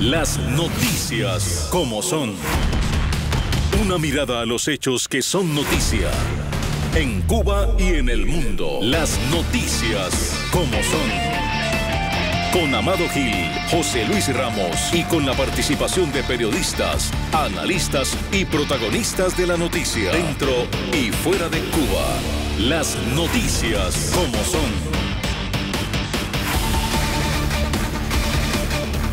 Las noticias como son. Una mirada a los hechos que son noticia. En Cuba y en el mundo. Las noticias como son. Con Amado Gil, José Luis Ramos y con la participación de periodistas, analistas y protagonistas de la noticia. Dentro y fuera de Cuba. Las noticias como son.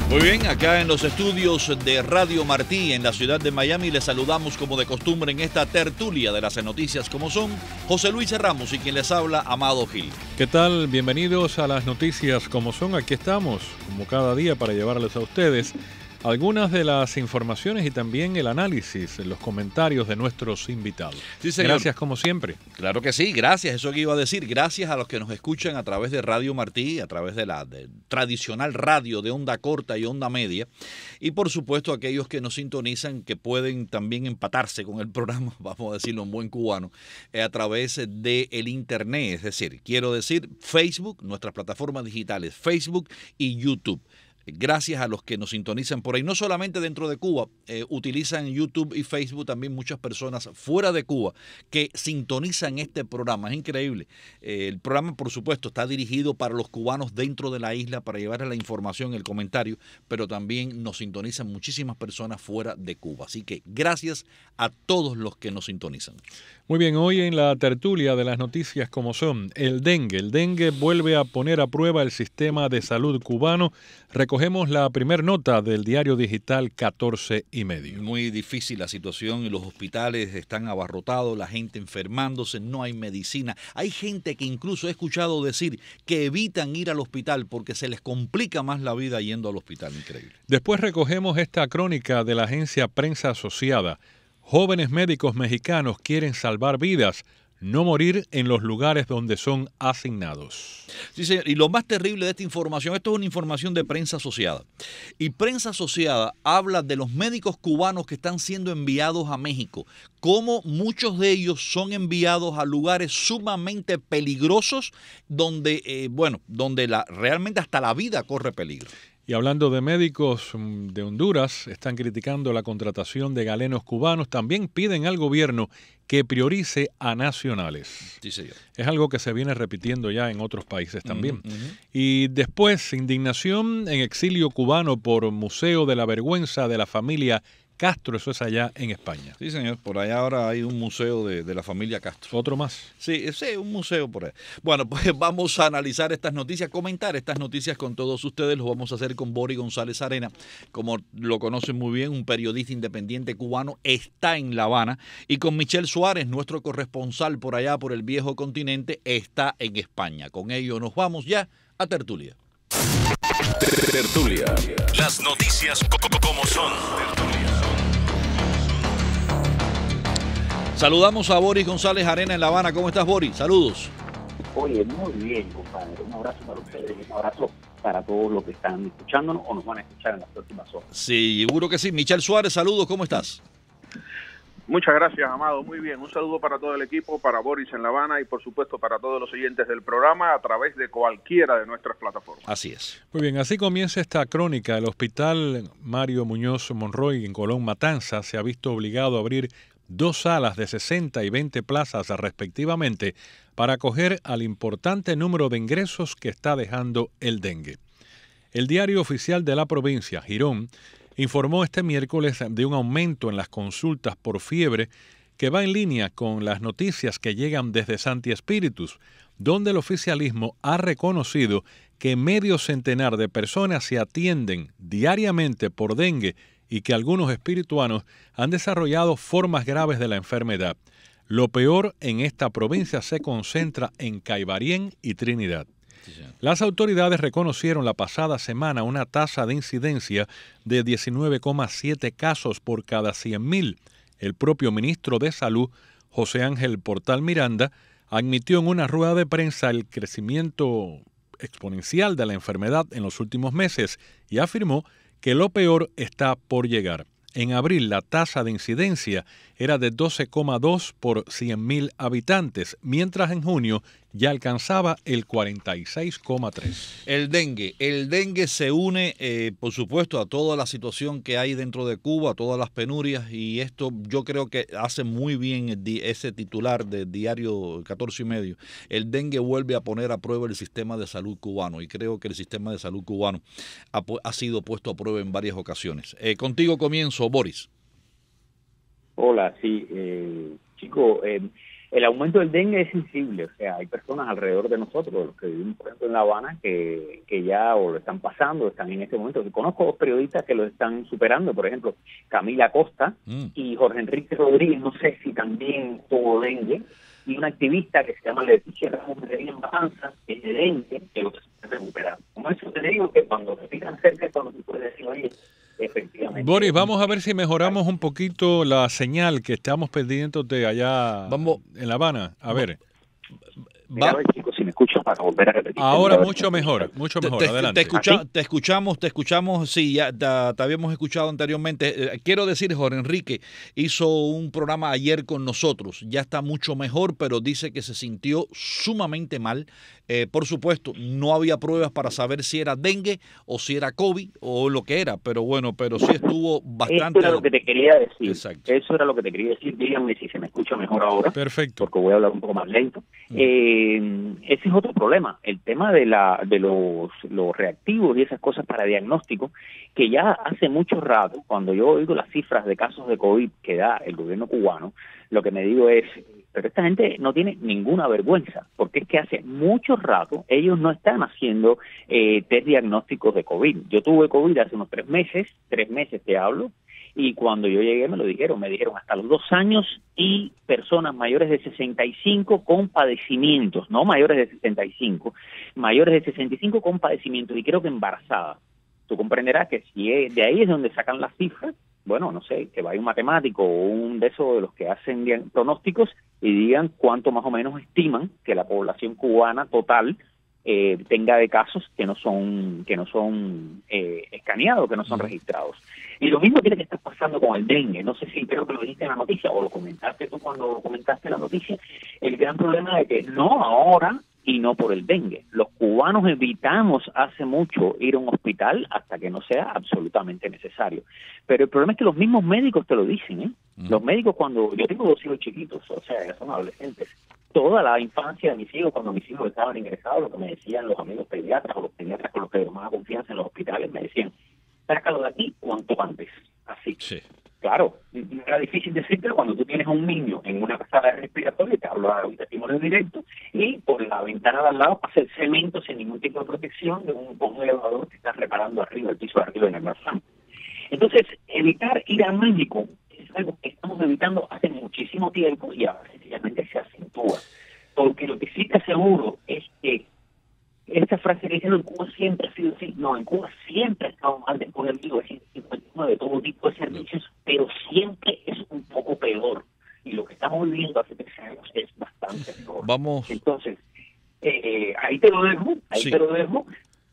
Muy bien, acá en los estudios de Radio Martí en la ciudad de Miami les saludamos como de costumbre en esta tertulia de las noticias como son José Luis Ramos y quien les habla Amado Gil. ¿Qué tal? Bienvenidos a las noticias como son. Aquí estamos como cada día para llevarles a ustedes algunas de las informaciones y también el análisis, los comentarios de nuestros invitados. Sí. Gracias como siempre. Claro que sí, gracias, eso que iba a decir, gracias a los que nos escuchan a través de Radio Martí, a través de la tradicional radio de onda corta y onda media, y por supuesto aquellos que nos sintonizan, que pueden también empatarse con el programa, vamos a decirlo en buen cubano, eh, a través del el Internet, es decir, quiero decir Facebook, nuestras plataformas digitales, Facebook y YouTube gracias a los que nos sintonizan por ahí, no solamente dentro de Cuba, eh, utilizan YouTube y Facebook también muchas personas fuera de Cuba que sintonizan este programa. Es increíble. Eh, el programa, por supuesto, está dirigido para los cubanos dentro de la isla, para llevarles la información, el comentario, pero también nos sintonizan muchísimas personas fuera de Cuba. Así que gracias a todos los que nos sintonizan. Muy bien, hoy en la tertulia de las noticias como son, el dengue. El dengue vuelve a poner a prueba el sistema de salud cubano. Recogemos la primera nota del diario digital 14 y medio. Muy difícil la situación, los hospitales están abarrotados, la gente enfermándose, no hay medicina. Hay gente que incluso he escuchado decir que evitan ir al hospital porque se les complica más la vida yendo al hospital. Increíble. Después recogemos esta crónica de la agencia Prensa Asociada. Jóvenes médicos mexicanos quieren salvar vidas, no morir en los lugares donde son asignados. Sí, señor. Y lo más terrible de esta información, esto es una información de prensa asociada. Y prensa asociada habla de los médicos cubanos que están siendo enviados a México, cómo muchos de ellos son enviados a lugares sumamente peligrosos donde, eh, bueno, donde la, realmente hasta la vida corre peligro. Y hablando de médicos mm, de Honduras, están criticando la contratación de galenos cubanos, también piden al gobierno que priorice a nacionales. Sí, señor. Es algo que se viene repitiendo ya en otros países también. Y después, indignación en exilio cubano por Museo de la Vergüenza de la familia Castro, eso es allá en España. Sí, señor, por allá ahora hay un museo de, la familia Castro. Otro más. Sí, sí, un museo por ahí. Bueno, pues vamos a analizar estas noticias, comentar estas noticias con todos ustedes. Lo vamos a hacer con Boris González Arena, como lo conocen muy bien, un periodista independiente cubano, está en La Habana. Y con Michelle Suárez, nuestro corresponsal por allá, por el viejo continente, está en España. Con ello nos vamos ya a Tertulia. Tertulia. Las noticias como son. Saludamos a Boris González Arena en La Habana. ¿Cómo estás, Boris? Saludos. Oye, muy bien, compadre. Un abrazo para ustedes y un abrazo para todos los que están escuchándonos o nos van a escuchar en las próximas horas. Sí, seguro que sí. Michelle Suárez, saludos. ¿Cómo estás? Muchas gracias, Amado. Muy bien. Un saludo para todo el equipo, para Boris en La Habana y, por supuesto, para todos los oyentes del programa a través de cualquiera de nuestras plataformas. Así es. Muy bien, así comienza esta crónica. El hospital Mario Muñoz Monroy en Colón Matanza se ha visto obligado a abrir dos salas de 60 y 20 plazas respectivamente para acoger al importante número de ingresos que está dejando el dengue. El diario oficial de la provincia, Girón, informó este miércoles de un aumento en las consultas por fiebre que va en línea con las noticias que llegan desde Santi Espíritus, donde el oficialismo ha reconocido que medio centenar de personas se atienden diariamente por dengue y que algunos espirituanos han desarrollado formas graves de la enfermedad. Lo peor en esta provincia se concentra en Caibarién y Trinidad. Las autoridades reconocieron la pasada semana una tasa de incidencia de 19,7 casos por cada 100.000. El propio ministro de Salud, José Ángel Portal Miranda, admitió en una rueda de prensa el crecimiento exponencial de la enfermedad en los últimos meses y afirmó que lo peor está por llegar. En abril la tasa de incidencia era de 12,2 por 100.000 habitantes, mientras en junio ya alcanzaba el 46,3. El dengue. El dengue se une, eh, por supuesto, a toda la situación que hay dentro de Cuba, a todas las penurias, y esto yo creo que hace muy bien ese titular del diario 14 y medio. El dengue vuelve a poner a prueba el sistema de salud cubano, y creo que el sistema de salud cubano ha, sido puesto a prueba en varias ocasiones. Eh, contigo comienzo, Boris. Hola, sí, eh, chico, eh, el aumento del dengue es sensible, o sea, hay personas alrededor de nosotros, los que vivimos, por ejemplo, en La Habana, que, que ya o lo están pasando, están en este momento. Conozco dos periodistas que lo están superando, por ejemplo, Camila Costa mm. y Jorge Enrique Rodríguez, no sé si también tuvo dengue, y una activista que se llama Leticia Ramos de Balanza, que es de dengue, que lo está recuperando. Como eso te digo que cuando te pican cerca es cuando se puede decir, oye, efectivamente. Boris, vamos a ver si mejoramos un poquito la señal que estamos pendientes de allá vamos, en La Habana. A ver. Ahora mucho mejor, mucho mejor. Te, Adelante. Te, escuchamos, te escuchamos, sí, ya te, habíamos escuchado anteriormente. Eh, quiero decir, Jorge Enrique hizo un programa ayer con nosotros. Ya está mucho mejor, pero dice que se sintió sumamente mal. Eh, por supuesto, no había pruebas para saber si era dengue o si era COVID o lo que era, pero bueno, pero sí estuvo bastante. Eso era lo que te quería decir. Exacto. Eso era lo que te quería decir. Díganme si se me escucha mejor ahora. Perfecto. Porque voy a hablar un poco más lento. Mm. Eh, ese es otro problema, el tema de, la, de los, los reactivos y esas cosas para diagnóstico, que ya hace mucho rato, cuando yo oigo las cifras de casos de COVID que da el gobierno cubano, lo que me digo es, pero esta gente no tiene ninguna vergüenza, porque es que hace mucho rato ellos no están haciendo eh, test diagnósticos de COVID. Yo tuve COVID hace unos tres meses, tres meses te hablo, y cuando yo llegué me lo dijeron, me dijeron hasta los dos años y personas mayores de 65 con padecimientos, no mayores de 65, mayores de 65 con padecimientos y creo que embarazadas. Tú comprenderás que si de ahí es donde sacan las cifras, bueno, no sé, que vaya un matemático o un de esos de los que hacen pronósticos y digan cuánto más o menos estiman que la población cubana total eh, tenga de casos que no son que no son eh, escaneados, que no son registrados. Y lo mismo tiene que estar pasando con el dengue. No sé si creo que lo dijiste en la noticia o lo comentaste tú cuando comentaste la noticia. El gran problema de que no ahora y no por el dengue. Los cubanos evitamos hace mucho ir a un hospital hasta que no sea absolutamente necesario. Pero el problema es que los mismos médicos te lo dicen. ¿eh? Los médicos cuando yo tengo dos hijos chiquitos, o sea, son adolescentes, toda la infancia de mis hijos, cuando mis hijos estaban ingresados, lo que me decían los amigos pediatras o los pediatras con los que más confianza en los hospitales, me decían, sácalo de aquí cuanto antes. Así. Sí. Claro, era difícil decirte cuando tú tienes a un niño en una sala respiratoria, te hablo de testimonio directo, y por la ventana de al lado pasa el cemento sin ningún tipo de protección de un, un elevador que está reparando arriba, el piso de arriba en el balcón. Entonces, evitar ir al médico es algo que estamos evitando hace muchísimo tiempo y ahora sencillamente se acentúa. Porque lo que sí te aseguro es que esta frase que dicen en Cuba siempre ha sido así, no, en Cuba siempre ha estado mal después del 1959, todo tipo de servicios, pero siempre es un poco peor. Y lo que estamos viviendo hace tres años es bastante peor. Vamos. Entonces, eh, ahí te lo dejo, ahí te lo dejo,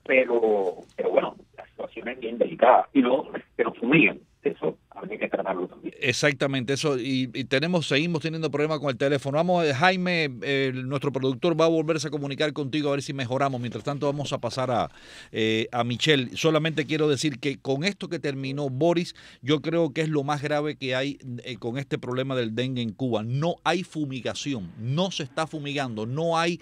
pero, pero bueno, la situación es bien delicada. Y luego que nos fumigan, eso que tratarlo también. Exactamente, eso. Y, tenemos, seguimos teniendo problemas con el teléfono. Vamos, eh, Jaime, nuestro productor va a volverse a comunicar contigo a ver si mejoramos. Mientras tanto, vamos a pasar a, eh, a Michelle. Solamente quiero decir que con esto que terminó Boris, yo creo que es lo más grave que hay eh, con este problema del dengue en Cuba. No hay fumigación, no se está fumigando, no hay,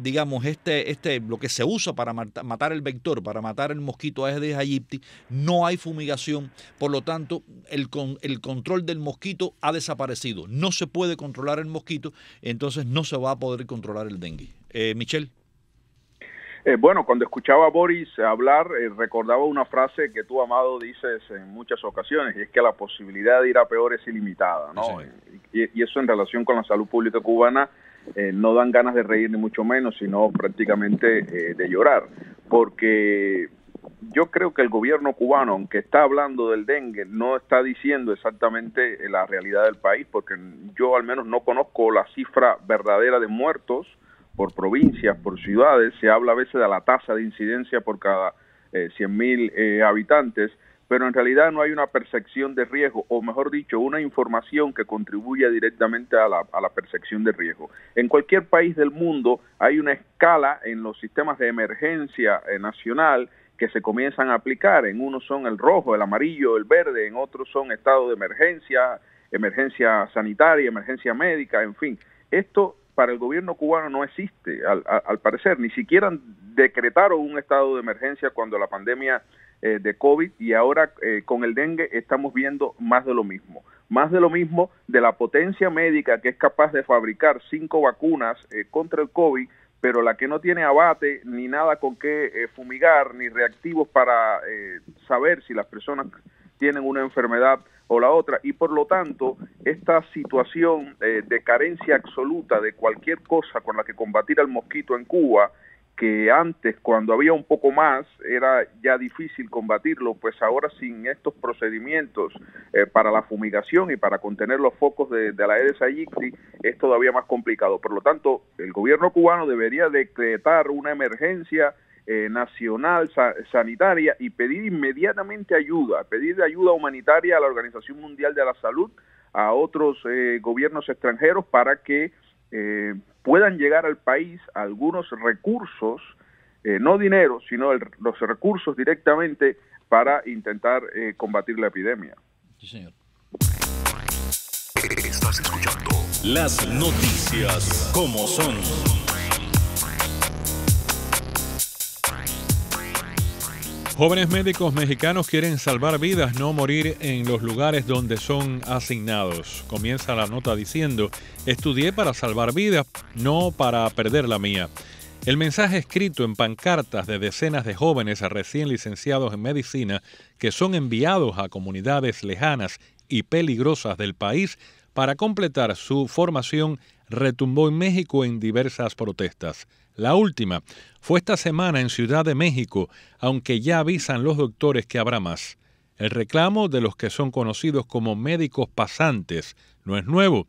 digamos, este, este, lo que se usa para matar el vector, para matar el mosquito Aedes aegypti, no hay fumigación. Por lo tanto, con, el control del mosquito ha desaparecido. No se puede controlar el mosquito, entonces no se va a poder controlar el dengue. Eh, Michelle. Eh, bueno, cuando escuchaba a Boris hablar, eh, recordaba una frase que tú, Amado, dices en muchas ocasiones, y es que la posibilidad de ir a peor es ilimitada, ¿no? Y, eso en relación con la salud pública cubana eh, no dan ganas de reír ni mucho menos, sino prácticamente de llorar, porque yo creo que el gobierno cubano, aunque está hablando del dengue, no está diciendo exactamente la realidad del país, porque yo al menos no conozco la cifra verdadera de muertos por provincias, por ciudades. Se habla a veces de la tasa de incidencia por cada eh, 100.000 eh, habitantes, pero en realidad no hay una percepción de riesgo, o mejor dicho, una información que contribuya directamente a la, a la percepción de riesgo. En cualquier país del mundo hay una escala en los sistemas de emergencia eh, nacional que se comienzan a aplicar. En unos son el rojo, el amarillo, el verde, en otros son estado de emergencia, emergencia sanitaria, emergencia médica, en fin. Esto para el gobierno cubano no existe, al, parecer, ni siquiera decretaron un estado de emergencia cuando la pandemia eh, de COVID y ahora eh, con el dengue estamos viendo más de lo mismo. Más de lo mismo de la potencia médica que es capaz de fabricar cinco vacunas eh, contra el COVID, pero la que no tiene abate ni nada con qué fumigar, ni reactivos para saber si las personas tienen una enfermedad o la otra. Y por lo tanto esta situación eh, de carencia absoluta de cualquier cosa con la que combatir al mosquito en Cuba que antes cuando había un poco más era ya difícil combatirlo, pues ahora sin estos procedimientos eh, para la fumigación y para contener los focos de, la Aedes aegypti es todavía más complicado. Por lo tanto, el gobierno cubano debería decretar una emergencia eh, nacional sanitaria y pedir inmediatamente ayuda, pedir ayuda humanitaria a la Organización Mundial de la Salud, a otros eh, gobiernos extranjeros para que eh, puedan llegar al país algunos recursos, no dinero, sino los recursos directamente para intentar combatir la epidemia. Sí, señor. Estás escuchando las noticias como son. Jóvenes médicos mexicanos quieren salvar vidas, no morir en los lugares donde son asignados. Comienza la nota diciendo, estudié para salvar vidas, no para perder la mía. El mensaje escrito en pancartas de decenas de jóvenes recién licenciados en medicina que son enviados a comunidades lejanas y peligrosas del país para completar su formación retumbó en México en diversas protestas. La última fue esta semana en Ciudad de México, aunque ya avisan los doctores que habrá más. El reclamo de los que son conocidos como médicos pasantes no es nuevo.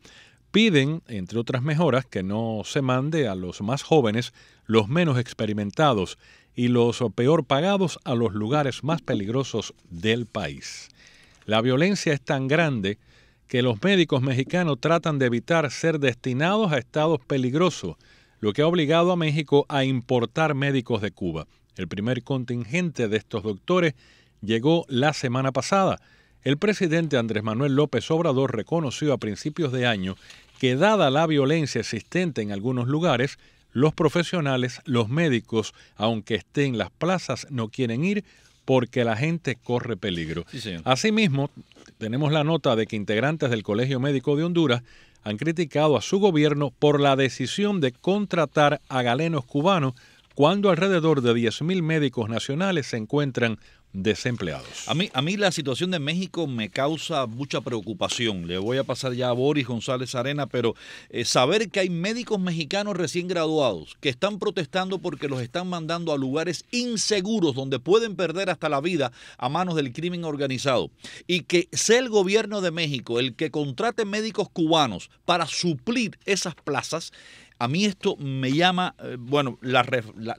Piden, entre otras mejoras, que no se mande a los más jóvenes, los menos experimentados y los peor pagados a los lugares más peligrosos del país. La violencia es tan grande que los médicos mexicanos tratan de evitar ser destinados a estados peligrosos, lo que ha obligado a México a importar médicos de Cuba. El primer contingente de estos doctores llegó la semana pasada. El presidente Andrés Manuel López Obrador reconoció a principios de año que dada la violencia existente en algunos lugares, los profesionales, los médicos, aunque estén en las plazas, no quieren ir porque la gente corre peligro. Asimismo, tenemos la nota de que integrantes del Colegio Médico de Honduras han criticado a su gobierno por la decisión de contratar a galenos cubanos cuando alrededor de 10.000 médicos nacionales se encuentran desempleados. A mí, a mí la situación de México me causa mucha preocupación. Le voy a pasar ya a Boris González Arena, pero eh, saber que hay médicos mexicanos recién graduados que están protestando porque los están mandando a lugares inseguros donde pueden perder hasta la vida a manos del crimen organizado y que sea el gobierno de México el que contrate médicos cubanos para suplir esas plazas a mí esto me llama, eh, bueno, la,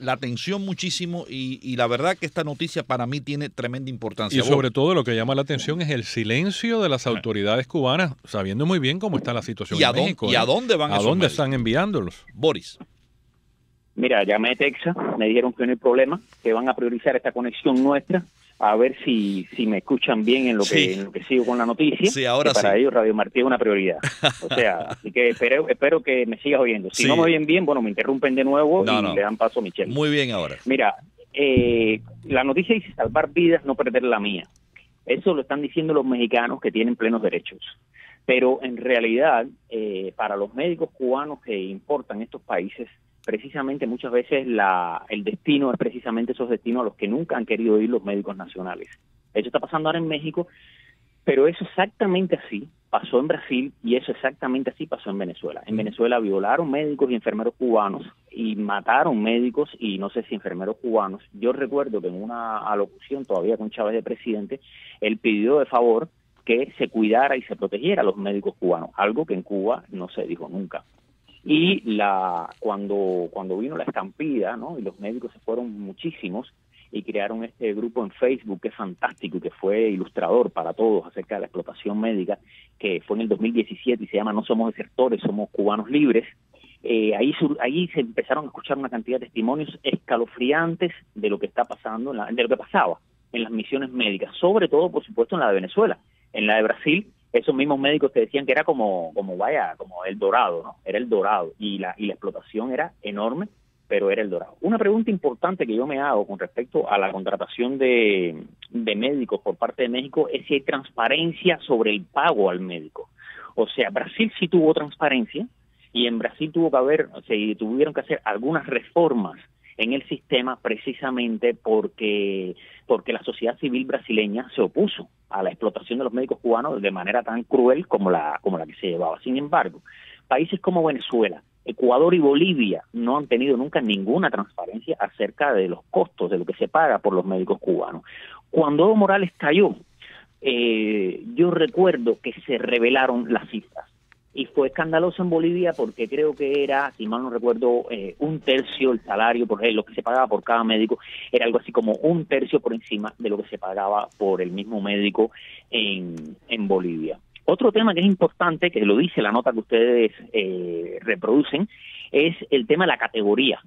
atención muchísimo y, la verdad que esta noticia para mí tiene tremenda importancia. Y sobre todo lo que llama la atención es el silencio de las autoridades cubanas, sabiendo muy bien cómo está la situación ¿Y en México. ¿Y a ¿eh? dónde van ¿A dónde están enviándolos? Boris. Mira, llamé a Texas, me dijeron que no hay problema, que van a priorizar esta conexión nuestra a ver si, si me escuchan bien en lo que en lo que sigo con la noticia. Sí, ahora para ellos Radio Martí es una prioridad. O sea, así que espero, espero que me sigas oyendo. Si no me oyen bien, bueno, me interrumpen de nuevo y le dan paso a Michelle. Muy bien ahora. Mira, eh, la noticia dice salvar vidas, no perder la mía. Eso lo están diciendo los mexicanos que tienen plenos derechos. Pero en realidad, eh, para los médicos cubanos que importan estos países, precisamente muchas veces la, el destino es precisamente esos destinos a los que nunca han querido ir los médicos nacionales. Eso está pasando ahora en México, pero eso exactamente así pasó en Brasil y eso exactamente así pasó en Venezuela. En Venezuela violaron médicos y enfermeros cubanos y mataron médicos y no sé si enfermeros cubanos. Yo recuerdo que en una alocución todavía con Chávez de presidente, él pidió de favor que se cuidara y se protegiera a los médicos cubanos, algo que en Cuba no se dijo nunca y la cuando cuando vino la estampida no y los médicos se fueron muchísimos y crearon este grupo en Facebook que es fantástico y que fue ilustrador para todos acerca de la explotación médica, que fue en el 2017 y se llama No somos desertores, somos cubanos libres. Eh, ahí, ahí se empezaron a escuchar una cantidad de testimonios escalofriantes de lo que está pasando, de lo que pasaba en las misiones médicas, sobre todo, por supuesto, en la de Venezuela. En la de Brasil, esos mismos médicos te decían que era como, como vaya, como el dorado, ¿no? Era el dorado y la, y la explotación era enorme pero era el dorado. Una pregunta importante que yo me hago con respecto a la contratación de, médicos por parte de México es si hay transparencia sobre el pago al médico. O sea, Brasil sí tuvo transparencia y en Brasil tuvo que haber, se tuvieron que hacer algunas reformas en el sistema precisamente porque, porque la sociedad civil brasileña se opuso a la explotación de los médicos cubanos de manera tan cruel como la, como la que se llevaba. Sin embargo, países como Venezuela, Ecuador y Bolivia no han tenido nunca ninguna transparencia acerca de los costos de lo que se paga por los médicos cubanos. Cuando Evo Morales cayó, eh, yo recuerdo que se revelaron las cifras y fue escandaloso en Bolivia porque creo que era, si mal no recuerdo, eh, un tercio el salario, por lo que se pagaba por cada médico, era algo así como un tercio por encima de lo que se pagaba por el mismo médico en, en Bolivia. Otro tema que es importante, que lo dice la nota que ustedes eh, reproducen, es el tema de la categoría.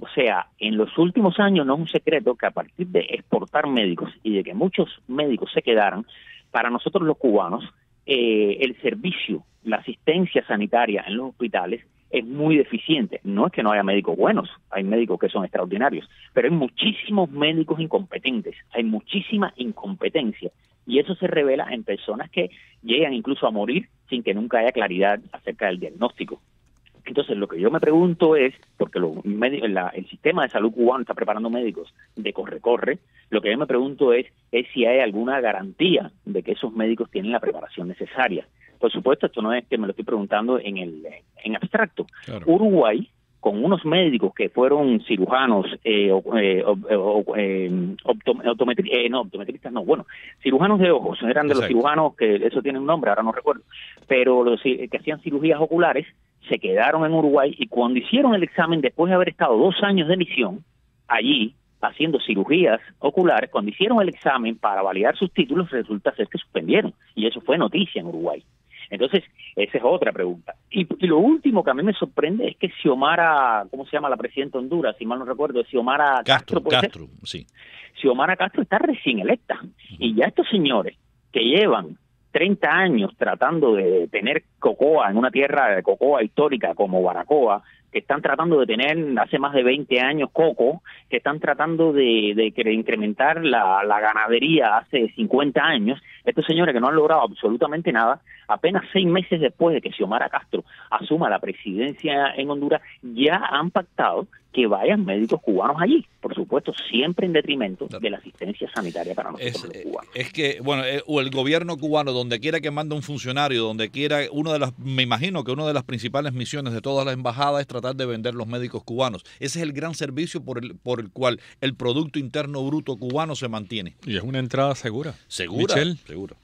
O sea, en los últimos años no es un secreto que a partir de exportar médicos y de que muchos médicos se quedaran, para nosotros los cubanos, eh, el servicio, la asistencia sanitaria en los hospitales es muy deficiente. No es que no haya médicos buenos, hay médicos que son extraordinarios, pero hay muchísimos médicos incompetentes, hay muchísima incompetencia y eso se revela en personas que llegan incluso a morir sin que nunca haya claridad acerca del diagnóstico. Entonces, lo que yo me pregunto es, porque el sistema de salud cubano está preparando médicos de corre-corre, lo que yo me pregunto es, es si hay alguna garantía de que esos médicos tienen la preparación necesaria. Por supuesto, esto no es que me lo estoy preguntando en el en abstracto. Uruguay con unos médicos que fueron cirujanos, eh, eh, eh, no, optometristas no, bueno, cirujanos de ojos, eran de los cirujanos que eso tiene un nombre, ahora no recuerdo, pero los que hacían cirugías oculares se quedaron en Uruguay y cuando hicieron el examen, después de haber estado dos años de misión allí, haciendo cirugías oculares, cuando hicieron el examen para validar sus títulos, resulta ser que suspendieron. Y eso fue noticia en Uruguay. Entonces, esa es otra pregunta. Y, lo último que a mí me sorprende es que Xiomara, ¿cómo se llama la presidenta de Honduras? Si mal no recuerdo, Xiomara Castro. Castro, sí. Xiomara Castro está recién electa. Y ya estos señores que llevan 30 años tratando de tener cocoa en una tierra de cocoa histórica como Baracoa, que están tratando de tener hace más de 20 años coco, que están tratando de, de, incrementar la, ganadería hace 50 años, estos señores que no han logrado absolutamente nada, apenas seis meses después de que Xiomara Castro asuma la presidencia en Honduras, ya han pactado que vayan médicos cubanos allí, por supuesto, siempre en detrimento de la asistencia sanitaria para nosotros los eh, cubanos. Es que, bueno, eh, o el gobierno cubano, donde quiera que mande un funcionario, donde quiera, uno de las, me imagino que una de las principales misiones de todas las embajadas es tratar de vender los médicos cubanos. Ese es el gran servicio por el, por el cual el Producto Interno Bruto cubano se mantiene. Y es una entrada segura. Segura, segura.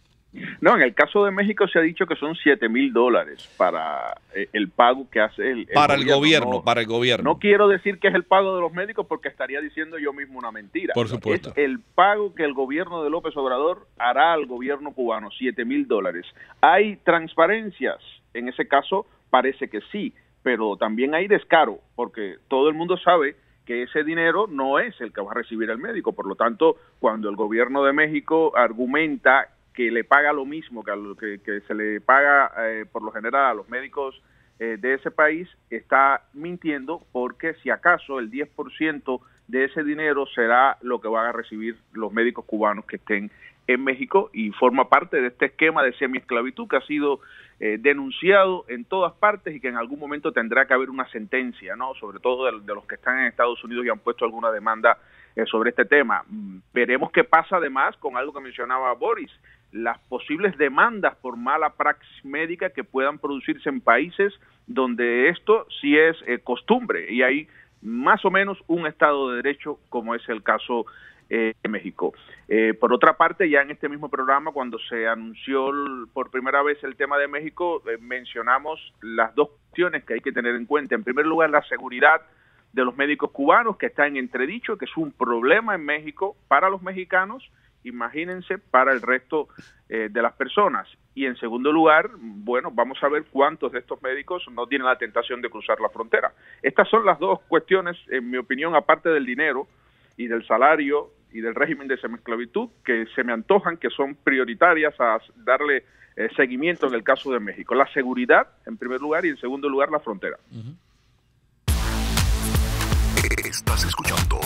No, en el caso de México se ha dicho que son 7 mil dólares para eh, el pago que hace el, para el gobierno. para el gobierno. No quiero decir que es el pago de los médicos porque estaría diciendo yo mismo una mentira. Por supuesto. Es el pago que el gobierno de López Obrador hará al gobierno cubano, 7 mil dólares. ¿Hay transparencias? En ese caso parece que sí, pero también hay descaro porque todo el mundo sabe que ese dinero no es el que va a recibir el médico. Por lo tanto, cuando el gobierno de México argumenta que le paga lo mismo que, que, se le paga eh, por lo general a los médicos eh, de ese país, está mintiendo porque si acaso el 10% de ese dinero será lo que van a recibir los médicos cubanos que estén en México y forma parte de este esquema de semiesclavitud que ha sido eh, denunciado en todas partes y que en algún momento tendrá que haber una sentencia, ¿no? Sobre todo de, los que están en Estados Unidos y han puesto alguna demanda sobre este tema. Mm, veremos qué pasa además con algo que mencionaba Boris, las posibles demandas por mala praxis médica que puedan producirse en países donde esto sí es eh, costumbre y hay más o menos un Estado de Derecho como es el caso eh, de México. Eh, por otra parte, ya en este mismo programa, cuando se anunció por primera vez el tema de México, mencionamos las dos cuestiones que hay que tener en cuenta. En primer lugar, la seguridad de los médicos cubanos que está en entredicho, que es un problema en México para los mexicanos, imagínense, para el resto eh, de las personas. Y en segundo lugar, bueno, vamos a ver cuántos de estos médicos no tienen la tentación de cruzar la frontera. Estas son las dos cuestiones, en mi opinión, aparte del dinero y del salario y del régimen de semiesclavitud, que se me antojan que son prioritarias a darle eh, seguimiento en el caso de México. La seguridad, en primer lugar, y en segundo lugar, la frontera. Estás escuchando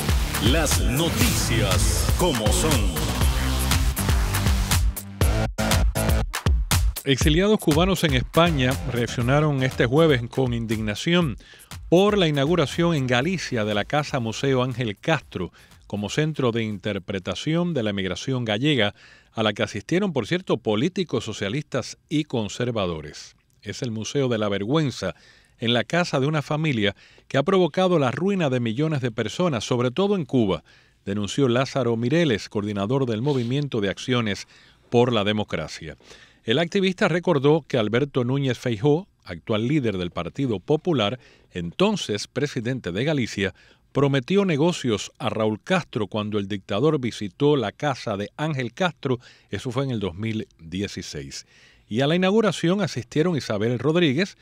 las noticias como son. Exiliados cubanos en España reaccionaron este jueves con indignación por la inauguración en Galicia de la Casa Museo Ángel Castro como centro de interpretación de la emigración gallega, a la que asistieron, por cierto, políticos socialistas y conservadores. Es el Museo de la Vergüenza en la casa de una familia que ha provocado la ruina de millones de personas, sobre todo en Cuba, denunció Lázaro Mireles, coordinador del Movimiento de Acciones por la Democracia. El activista recordó que Alberto Núñez Feijó, actual líder del Partido Popular, entonces presidente de Galicia, prometió negocios a Raúl Castro cuando el dictador visitó la casa de Ángel Castro, eso fue en el 2016. Y a la inauguración asistieron Isabel Rodríguez,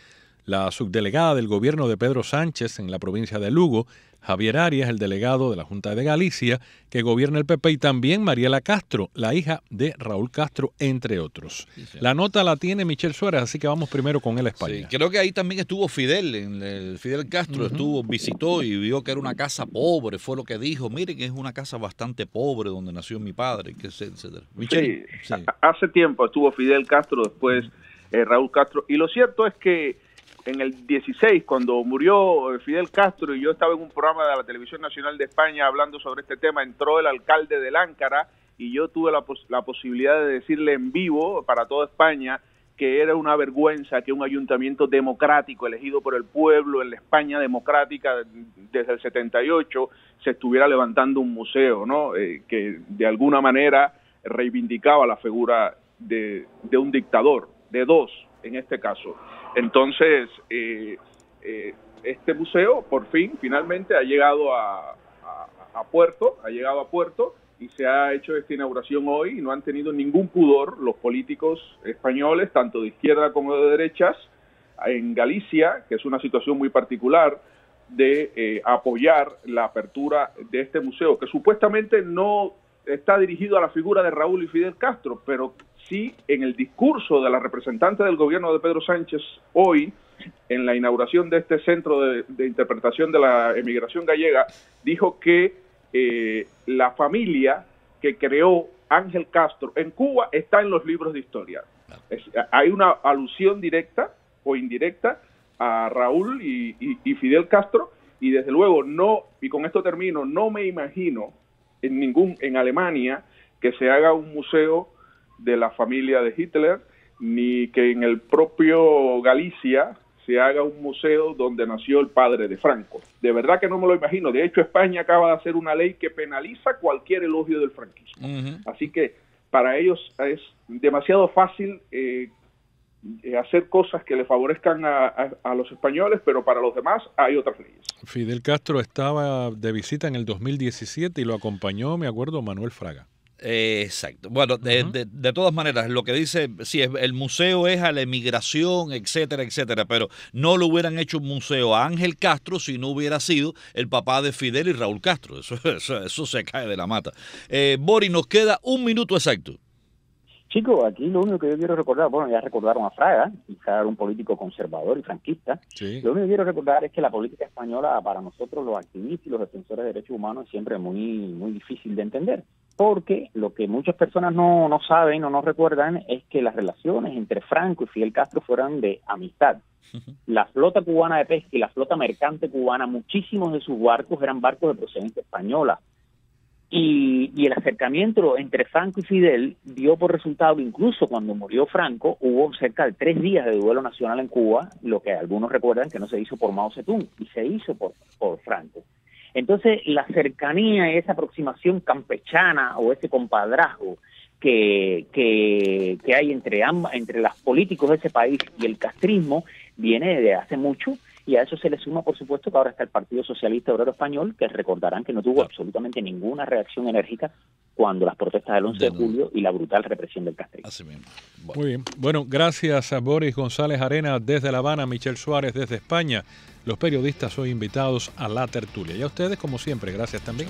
la subdelegada del gobierno de Pedro Sánchez en la provincia de Lugo, Javier Arias, el delegado de la Junta de Galicia, que gobierna el PP, y también Mariela Castro, la hija de Raúl Castro, entre otros. La nota la tiene Michelle Suárez, así que vamos primero con él a España. creo que ahí también estuvo Fidel, el Fidel Castro estuvo, visitó y vio que era una casa pobre, fue lo que dijo, miren que es una casa bastante pobre donde nació mi padre, etcétera. Michelle, hace tiempo estuvo Fidel Castro, después eh, Raúl Castro, y lo cierto es que en el 16, cuando murió eh, Fidel Castro y yo estaba en un programa de la Televisión Nacional de España hablando sobre este tema, entró el alcalde del Áncara y yo tuve la, la posibilidad de decirle en vivo para toda España que era una vergüenza que un ayuntamiento democrático elegido por el pueblo en la España democrática desde el 78 se estuviera levantando un museo, ¿no? Eh, que de alguna manera reivindicaba la figura de, de un dictador, de dos en este caso. Entonces, eh, eh, este museo por fin, finalmente, ha llegado a, puerto, ha llegado a puerto y se ha hecho esta inauguración hoy y no han tenido ningún pudor los políticos españoles, tanto de izquierda como de derechas, en Galicia, que es una situación muy particular, de eh, apoyar la apertura de este museo, que supuestamente no está dirigido a la figura de Raúl y Fidel Castro, pero sí en el discurso de la representante del gobierno de Pedro Sánchez hoy, en la inauguración de este centro de, interpretación de la emigración gallega, dijo que eh, la familia que creó Ángel Castro en Cuba está en los libros de historia. hay una alusión directa o indirecta a Raúl y, y, Fidel Castro y desde luego no, y con esto termino, no me imagino en ningún, en Alemania que se haga un museo de la familia de Hitler, ni que en el propio Galicia se haga un museo donde nació el padre de Franco. De verdad que no me lo imagino. De hecho, España acaba de hacer una ley que penaliza cualquier elogio del franquismo. Así que para ellos es demasiado fácil eh, hacer cosas que le favorezcan a, a, los españoles, pero para los demás hay otras leyes. Fidel Castro estaba de visita en el 2017 y lo acompañó, me acuerdo, Manuel Fraga exacto. Bueno, de, de, todas maneras, lo que dice, sí, el museo es a la emigración, etcétera, etcétera, pero no lo hubieran hecho un museo a Ángel Castro si no hubiera sido el papá de Fidel y Raúl Castro. Eso, eso, se cae de la mata. Eh, Bori, nos queda un minuto exacto. Chicos, aquí lo único que yo quiero recordar, bueno, ya recordaron a Fraga, Fraga era un político conservador y franquista. Lo único que quiero recordar es que la política española, para nosotros los activistas y los defensores de derechos humanos, es siempre muy, muy difícil de entender porque lo que muchas personas no, no saben o no recuerdan es que las relaciones entre Franco y Fidel Castro fueron de amistad. La flota cubana de pesca y la flota mercante cubana, muchísimos de sus barcos eran barcos de procedencia española. Y, y, el acercamiento entre Franco y Fidel dio por resultado que incluso cuando murió Franco hubo cerca de tres días de duelo nacional en Cuba, lo que algunos recuerdan que no se hizo por Mao Zedong y se hizo por, por Franco. Entonces, la cercanía esa aproximación campechana o ese compadrazgo que, que, hay entre, ambas, entre políticos de ese país y el castrismo viene de hace mucho Y a eso se le suma, por supuesto, que ahora está el Partido Socialista Obrero Español, que recordarán que no tuvo absolutamente ninguna reacción enérgica cuando las protestas del 11 de, julio y la brutal represión del Castellón. Así mismo. Muy bien. Bueno, gracias a Boris González Arena desde La Habana, Michel Suárez desde España. Los periodistas hoy invitados a la tertulia. Y a ustedes, como siempre, gracias también.